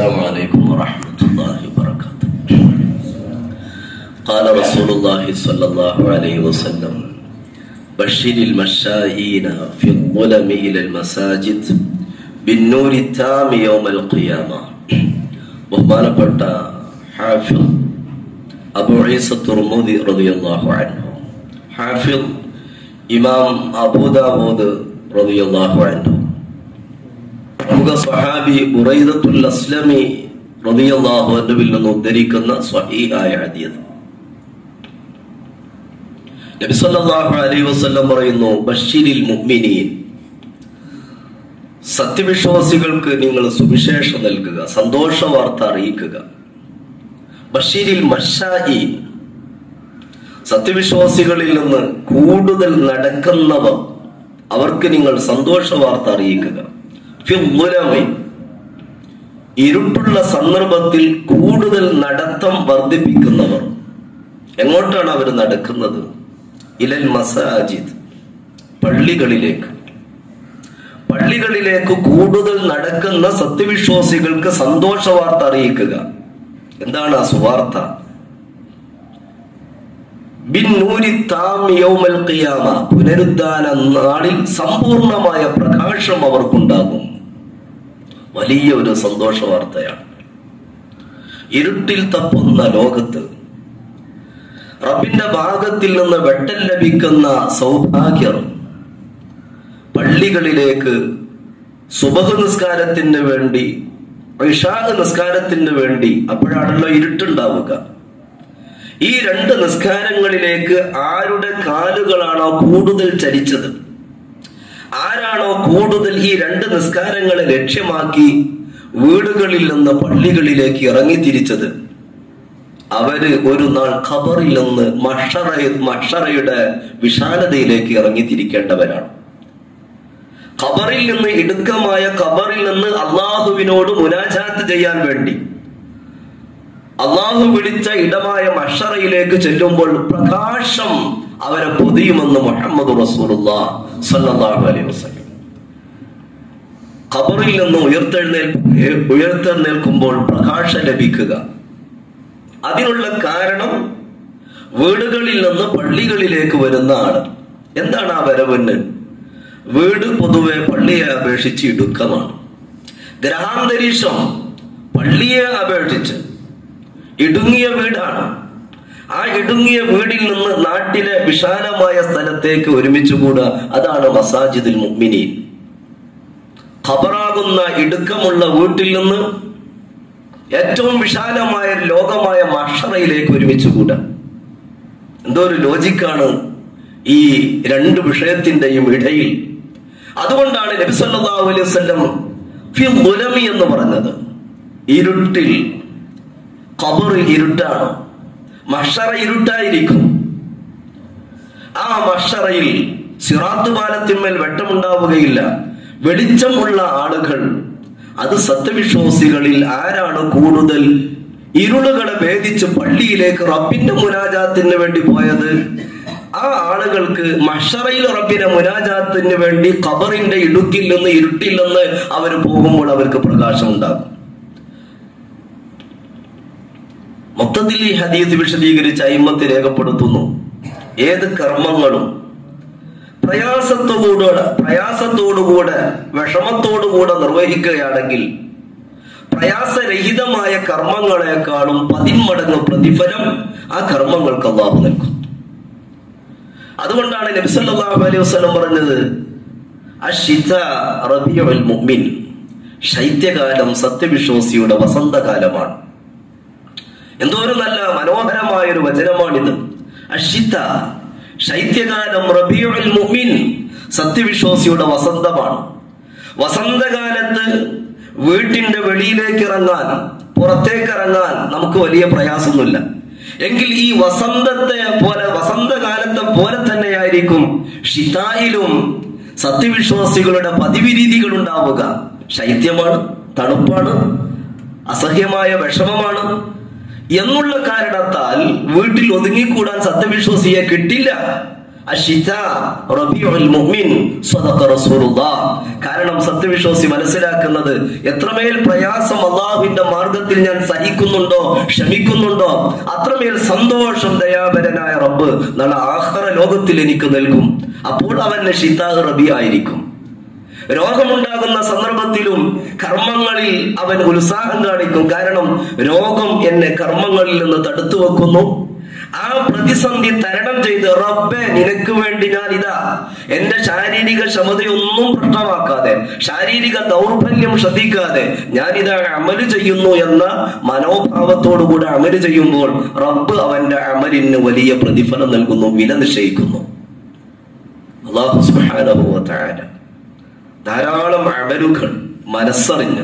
السلام عليكم ورحمة الله وبركاته قال رسول الله صلى الله عليه وسلم بشر المشائين في الظلم إلى المساجد بالنور التام يوم القيامة ബഹുമാനപ്പെട്ട ഹാഫിൽ അബു ഈസ തുർമുദി റളിയല്ലാഹു അൻഹു ഹാഫിൽ ഇമാം അബൂദാവൂദ് റളിയല്ലാഹു അൻഹു പ്രമുഖ സ്വഹാബി ബുറൈദത്തുൽ അസ്ലമി റളിയല്ലാഹു അൻഹുവിൽ നിന്ന് ഉദ്ധരിക്കുന്ന സ്വഹീഹായ ഹദീസ്. നബി സല്ലല്ലാഹു അലൈഹി വസല്ലം പറയുന്നു ബഷീരിൽ മുഅ്മിനീൻ. സത്യവിശ്വാസികൾക്ക് നിങ്ങൾ സുവിശേഷം നൽകുക സന്തോഷ വാർത്ത അറിയിക്കുക. ബഷീരിൽ മഷായി സത്യവിശ്വാസികളിൽ നിന്ന് കൂടുതൽ നടക്കുന്നവർ അവർക്ക് നിങ്ങൾ സന്തോഷ വാർത്ത അറിയിക്കുക. ഇരുട്ടുള്ള സന്ദർഭത്തിൽ കൂടുതൽ നടത്തം വർദ്ധിപ്പിക്കുന്നവർ. എങ്ങോട്ടാണ് അവർ നടക്കുന്നത്? ഇലൽ മസാജിദ് പള്ളികളിലേക്ക്. പള്ളികളിലേക്ക് കൂടുതൽ നടക്കുന്ന സത്യവിശ്വാസികൾക്ക് സന്തോഷ വാർത്ത അറിയിക്കുക. എന്താണ് ആ സുവാർത്ത? പുനരുദ്ധാന നാളിൽ സമ്പൂർണമായ പ്രകാശം അവർക്കുണ്ടാകും. വലിയ ഒരു സന്തോഷ വാർത്തയാണ് ഇരുട്ടിൽ തപ്പുന്ന ലോകത്ത് റബ്ബിന്റെ ഭാഗത്തിൽ നിന്ന് വെട്ടൽ ലഭിക്കുന്ന സൗഭാഗ്യർ പള്ളികളിലേക്ക് സുബഹ നിസ്കാരത്തിന് വേണ്ടി ഇഷാഹ് നിസ്കാരത്തിന് വേണ്ടി അപ്പോഴാണല്ലോ ഇരുട്ടുണ്ടാവുക. ഈ രണ്ട് നിസ്കാരങ്ങളിലേക്ക് ആരുടെ കാലുകളാണോ കൂടുതൽ ചരിച്ചത്? ആരാണോ കൂടുതൽ ഈ രണ്ട് നിസ്കാരങ്ങളെ ലക്ഷ്യമാക്കി വീടുകളിൽ നിന്ന് പള്ളികളിലേക്ക് ഇറങ്ങി തിരിച്ചത്? അവർ ഒരു നാൾ ഖബറിൽ നിന്ന് മഷറ മഷറയുടെ വിശാലതയിലേക്ക് ഇറങ്ങി തിരിക്കേണ്ടവരാണ്. ഖബറിൽ നിന്ന് ഇടുക്കമായ ഖബറിൽ നിന്ന് അള്ളാഹുവിനോട് മുനാജാത്ത് ചെയ്യാൻ വേണ്ടി അള്ളാഹു വിളിച്ച ഇടമായ മഷറയിലേക്ക് ചെല്ലുമ്പോൾ പ്രകാശം അവരെ പൊതിയുമെന്ന് മുഹമ്മദ് അലൈഹി വസല്ലം. ഖബറിൽ നിന്ന് ഉയർത്തെഴുന്നേൽ ഉയർത്തെഴുന്നേൽക്കുമ്പോൾ പ്രകാശം ലഭിക്കുക. അതിനുള്ള കാരണം വീടുകളിൽ നിന്ന് പള്ളികളിലേക്ക് വരുന്ന ആൾ എന്താണ് ആ വരവിന്? വീട് പൊതുവെ പള്ളിയെ അപേക്ഷിച്ച് ഇടുക്കമാണ്. ഗ്രഹാന്തരീക്ഷം പള്ളിയെ അപേക്ഷിച്ച് ഇടുങ്ങിയ വീടാണ്. ആ ഇടുങ്ങിയ വീടിൽ നിന്ന് നാട്ടിലെ വിശാലമായ സ്ഥലത്തേക്ക് ഒരുമിച്ച് കൂടുക അതാണ് മസാജിദുൽ മുഅ്മിനീൻ. ഖബറാകുന്ന ഇടുക്കമുള്ള വീട്ടിൽ നിന്ന് ഏറ്റവും വിശാലമായ ലോകമായ മഷറയിലേക്ക് ഒരുമിച്ച് കൂടുക. എന്തോ ഒരു ലോജിക്കാണ് ഈ രണ്ട് വിഷയത്തിന്റെയും ഇടയിൽ. അതുകൊണ്ടാണ് നബി അലൈവല്ലം ഫി എന്ന് പറഞ്ഞത്. ഇരുട്ടിൽ ഖബർ ഇരുട്ടാണ്. മഷറ ഇരുട്ടായിരിക്കും. ആ മഷറയിൽ സിറാത്ത് പാലത്തിന്മേൽ വെട്ടമുണ്ടാവുകയില്ല. വെളിച്ചമുള്ള ആളുകൾ അത് സത്യവിശ്വാസികളിൽ ആരാണ് കൂടുതൽ? ഇരുളുകളെ ഭേദിച്ച് പള്ളിയിലേക്ക് റബ്ബിന്റെ മുനാജാത്തിന് വേണ്ടി പോയത്? ആ ആളുകൾക്ക് മഷറയിൽ റബ്ബിന്റെ മുനാജാത്തിന് വേണ്ടി ഖബറിന്റെ ഇടുക്കിൽ നിന്ന് ഇരുട്ടിൽ നിന്ന് അവർ പോകുമ്പോൾ അവർക്ക് പ്രകാശം ഉണ്ടാകും മൊത്തത്തിൽ ഈ ഹദീസ് വിശദീകരിച്ച് അയിമത്ത് രേഖപ്പെടുത്തുന്നു. ഏത് കർമ്മങ്ങളും പ്രയാസത്തോടുകൂടെ പ്രയാസത്തോടുകൂടെ വിഷമത്തോടുകൂടെ നിർവഹിക്കുകയാണെങ്കിൽ പ്രയാസരഹിതമായ കർമ്മങ്ങളെക്കാളും പതിന്മടങ്ങ് പ്രതിഫലം ആ കർമ്മങ്ങൾക്ക് അള്ളാഹു നൽകും. അതുകൊണ്ടാണ് നബിസല്ലാഹു അലൈഹി വസ്ലം പറഞ്ഞത് റബിയുൽ മുഅ്മിൻ. ശൈത്യകാലം സത്യവിശ്വാസിയുടെ വസന്തകാലമാണ്. എന്തോ ഒരു നല്ല മനോഹരമായ ഒരു വചനമാണിത്. അഷിത്ത ശൈത്യകാലം റബിയുൽ മുഅ്മിൻ സത്യവിശ്വാസിയുടെ വസന്തമാണ്. വസന്തകാലത്ത് വീട്ടിന്റെ വെളിയിലേക്ക് ഇറങ്ങാൻ പുറത്തേക്ക് ഇറങ്ങാൻ നമുക്ക് വലിയ പ്രയാസമൊന്നുമില്ല. എങ്കിൽ ഈ വസന്തത്തെ പോലെ വസന്തകാലത്തെ പോലെ തന്നെയായിരിക്കും ഷിതായിലും സത്യവിശ്വാസികളുടെ പതിവ് രീതികൾ ഉണ്ടാവുക. ശൈത്യമാണ് തണുപ്പാണ് അസഹ്യമായ വിഷമമാണ് എന്നുള്ള കാരണത്താൽ വീട്ടിൽ ഒതുങ്ങിക്കൂടാൻ സത്യവിശ്വാസിയെ കിട്ടില്ല. കാരണം സത്യവിശ്വാസി മനസ്സിലാക്കുന്നത് എത്രമേൽ പ്രയാസം അള്ളാഹുവിന്റെ മാർഗത്തിൽ ഞാൻ സഹിക്കുന്നുണ്ടോ ക്ഷമിക്കുന്നുണ്ടോ അത്രമേൽ സന്തോഷം ദയാപരനായ റബ്ബ് നല്ല ആഹ്റ ലോകത്തിൽ എനിക്ക് നൽകും. അപ്പോൾ അവന്റെ ഷിതാഹ് റബി ആയിരിക്കും. രോഗമുണ്ടാകുന്ന സന്ദർഭത്തിലും കർമ്മങ്ങളിൽ അവൻ ഉത്സാഹം കാണിക്കും. കാരണം രോഗം എന്നെ കർമ്മങ്ങളിൽ നിന്ന് തടുത്തു വെക്കുന്നു. ആ പ്രതിസന്ധി തരണം ചെയ്ത് റബ്ബെ നിനക്ക് വേണ്ടി ഞാൻ ഇതാ എന്റെ ശാരീരിക ക്ഷമതയൊന്നും പ്രശ്നമാക്കാതെ ശാരീരിക ദൗർബല്യം ശ്രദ്ധിക്കാതെ ഞാൻ ഇതാ അമൽ ചെയ്യുന്നു എന്ന മനോഭാവത്തോടു കൂടെ അമൽ ചെയ്യുമ്പോൾ റബ്ബ് അവന്റെ അമലിന് വലിയ പ്രതിഫലം നൽകുന്നു വില നിശ്ചയിക്കുന്നു. അള്ളാഹു തആല. ധാരാളം അമലുകൾ മനസ്സറിഞ്ഞ്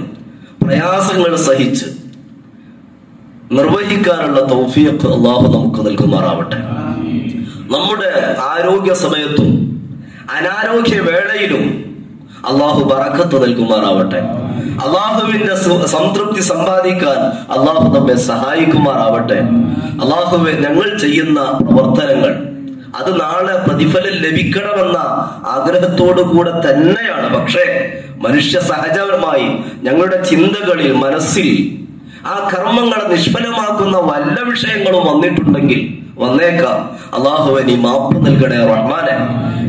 പ്രയാസങ്ങൾ സഹിച്ച് നിർവഹിക്കാനുള്ള തൗഫീഖ് അള്ളാഹു നമുക്ക് നൽകുമാറാവട്ടെ. നമ്മുടെ ആരോഗ്യ സമയത്തും അനാരോഗ്യ വേളയിലും അള്ളാഹു ബറക്കത്ത് നൽകുമാറാവട്ടെ. അള്ളാഹുവിന്റെ സംതൃപ്തി സമ്പാദിക്കാൻ അള്ളാഹു നമ്മെ സഹായിക്കുമാറാവട്ടെ. അള്ളാഹുവെ ഞങ്ങൾ ചെയ്യുന്ന പ്രവർത്തനങ്ങൾ അത് നാളെ പ്രതിഫലം ലഭിക്കണമെന്ന ആഗ്രഹത്തോടു കൂടെ തന്നെയാണ്. പക്ഷേ മനുഷ്യ സഹജപരമായി ഞങ്ങളുടെ ചിന്തകളിൽ മനസ്സിൽ ആ കർമ്മങ്ങളെ നിഷ്ഫലമാക്കുന്ന വല്ല വിഷയങ്ങളും വന്നിട്ടുണ്ടെങ്കിൽ വന്നേക്കാം. അള്ളാഹുവെ നീ മാപ്പ് നൽകണേ റഹ്മാനെ.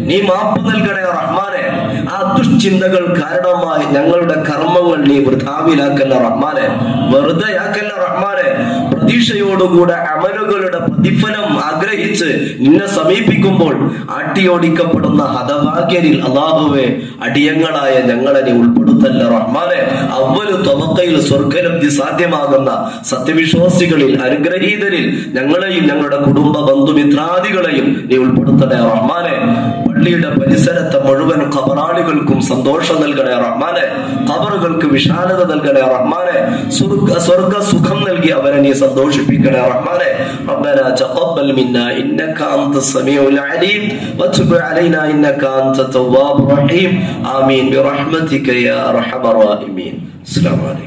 നീ മാപ്പ് നൽകണേ റഹ്മാനെ. ആ ദുഷ്ചിന്തകൾ കാരണമായി ഞങ്ങളുടെ കർമ്മങ്ങൾ നീ വൃഥാവിലാക്കല്ല റഹ്മാനെ. വെറുതെയാക്കല്ല റഹ്മാനെ. പ്രതീക്ഷയോടുകൂടെ അമലുകളുടെ പ്രതിഫലം ആഗ്രഹിച്ച് നിന്നെ സമീപിക്കുമ്പോൾ ആട്ടിയോടിക്കപ്പെടുന്ന ഹതഭാഗ്യരിൽ അള്ളാഹുവെ അടിയങ്ങളായ ഞങ്ങളെ നീ ഉൾപ്പെടുത്തല്ല റഹ്മാനെ. അവൽ തുമക്കയിൽ സ്വർഗലബ്ധി സാധ്യമാകുന്ന സത്യവിശ്വാസികളിൽ അനുഗ്രഹീതരിൽ ഞങ്ങളെയും ഞങ്ങളുടെ കുടുംബ ബന്ധുമിത്രാദികളെയും നീ ഉൾപ്പെടുത്തണേ റഹ്മാനെ. പള്ളിയുടെ പരിസരത്തെ മുഴുവൻ ഖബറാളികൾക്കും സന്തോഷം നൽകണേ റഹ്മാനെ ഖബറുകൾക്ക് വിശാലത നൽകണേ റഹ്മാനെ സ്വർഗ സ്വർഗ സുഖം നൽകി അവരെ നീ സന്തോഷിപ്പിക്കണേ റഹ്മാനെ ربنا تقبل منا انك انت السميع العليم وتب علينا انك انت التواب الرحيم امين برحمتك يا ارحم الراحمين السلام عليكم